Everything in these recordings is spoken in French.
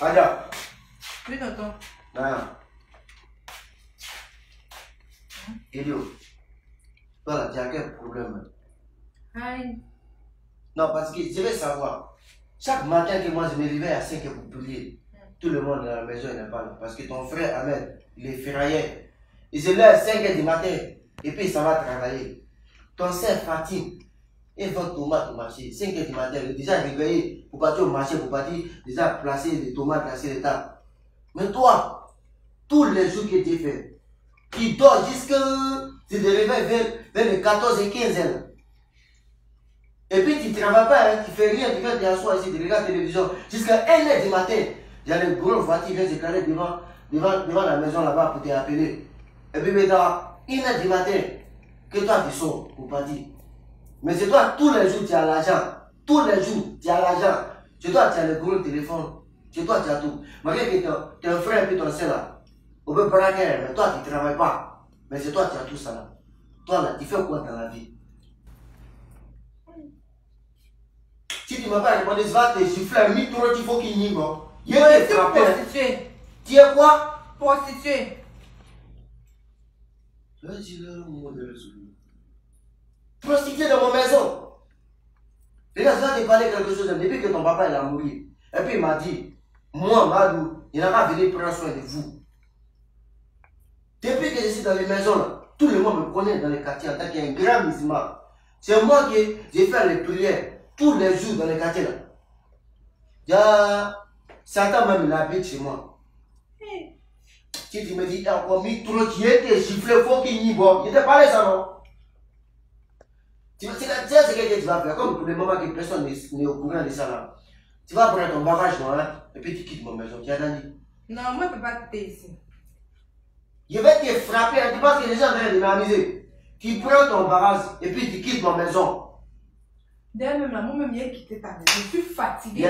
Adia. Oui, tonton. Naya. Elio. Voilà, tu as quel problème Aïe. Non, parce que je vais savoir. Chaque matin que moi je me réveille à 5 heures pour prier, tout le monde dans la maison n'est pas là. Parce que ton frère Ahmed, il est ferrailleur. Il se lève à 5 heures du matin et puis il s'en va travailler. Ton sœur Fatine, il vend tomates au marché. 5 heures du matin, déjà réveillé pour partir au marché, pour partir déjà placer les tomates, placer les tables. Mais toi, tous les jours que tu fais, tu dors jusqu'à. Tu te réveilles vers, vers les 14 et 15 heures. Et puis tu ne travailles pas, hein, tu fais rien, tu viens t'asseoir ici, tu regardes la télévision jusqu'à 1h du matin. Il y a les gros voitures qui viennent se caler devant, devant, devant la maison là-bas pour t'appeler. Et puis maintenant, 1h du matin, que toi tu sors pour partir. Mais c'est toi, tous les jours tu as l'argent. Tous les jours tu as l'argent. C'est toi tu as le gros téléphone. C'est toi tu as tout. Malgré que tu un frère et ton soeur là, on peut braquer, mais toi tu ne travailles pas. Mais c'est toi qui as tout ça là. Toi là, tu fais quoi dans la vie? Si tu m'as pas répondu, vais te gifler un micro, il faut qu'il n'y ait je. Tu es quoi? Prostituée. Vas-y, là, mon de Prostituée dans ma maison. Regarde, je vais te parler quelque chose depuis que ton papa il a mouru. Et puis il m'a dit, moi, Madou, il n'a pas venu prendre soin de vous. Depuis que je suis dans les maisons, là, tout le monde me connaît dans les quartiers en tant qu'un grand musulman. C'est moi qui j'ai fait les prières tous les jours dans les quartiers. Là. Il y a Satan même, il habite chez moi. Si tu me dis, t'as encore mis trop, tu étais giflé, faut qu'il n'y voit. Il t'a parlé ça, non? Tu vas- c'est tu ce que tu vas faire, comme pour les moments que personne n'est au courant de ça là. Tu vas prendre ton bagage, hein, et puis tu quittes ma maison. Tu as entendu Non, moi, je ne peux pas quitter ici. Je vais te frapper, hein, tu penses que les gens viennent de m'amuser. Tu prends ton bagage et puis tu quittes ma maison. D'ailleurs, même là, moi-même, j'ai quitté ta maison. Je suis fatiguée.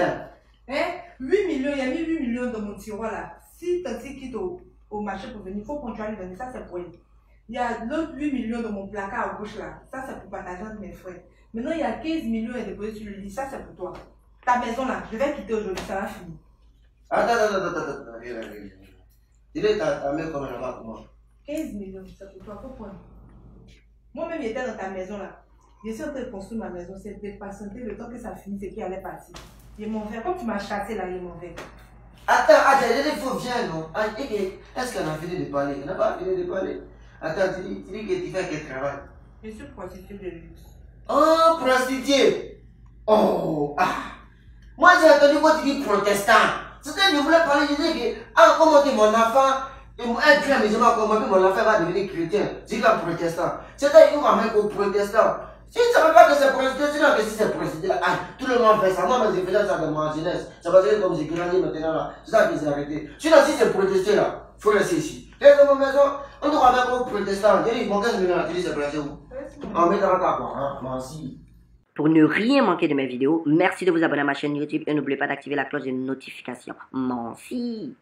Hein? 8 millions, il y a mis 8 millions dans mon tiroir là. Si tu quitte au, au marché pour venir, il faut à lui donner. Ça, c'est pour lui. Il y a l'autre 8 millions dans mon placard à gauche là. Ça, c'est pour partager entre mes frères. Maintenant, il y a 15 millions à déposer sur le lit. Ça, c'est pour toi. Ta maison là, je vais quitter aujourd'hui. Ça va finir. Attends, attends, attends, attends, attends. Il est ta, ta mère comme elle va pour moi. 15 millions, c'est pour toi. Prendre. Moi-même, j'étais dans ta maison là. Je suis en train de construire ma maison. C'est de patienter le temps que ça finisse et qu'il allait partir. Il m'en fait. Comme tu m'as chassé là, il m'en fait. Attends, attends, il faut viens, non? Ah, et que- Est-ce qu'on a fini de parler? On n'a pas fini de parler? Attends, tu dis, tu dis que tu fais quel travail? Je suis prostituée de luxe. Oh, prostituée Oh, ah Moi, j'ai entendu quand tu dis protestant. C'était, je voulais parler, je disais que, ah, comment que mon enfant, et moi, un grand musulman comme moi, puis mon enfant va devenir chrétien. C'est comme protestant. C'était une maman au protestant. Si tu ne savais pas que c'est prostitué, sinon que si c'est prostitué, ah, tout le monde fait ça. Moi, mais je faisais ça de ma jeunesse. C'est parce que comme j'ai grandi maintenant là, c'est ça que j'ai arrêté. Sinon, si c'est protesté là, faut rester ici. Et dans ma maison, on doit même au protestant. Il dit, mon gars, je la télé, c'est placé où? En mettant la table, hein, moi aussi. Pour ne rien manquer de mes vidéos, merci de vous abonner à ma chaîne YouTube et n'oubliez pas d'activer la cloche de notification. Merci.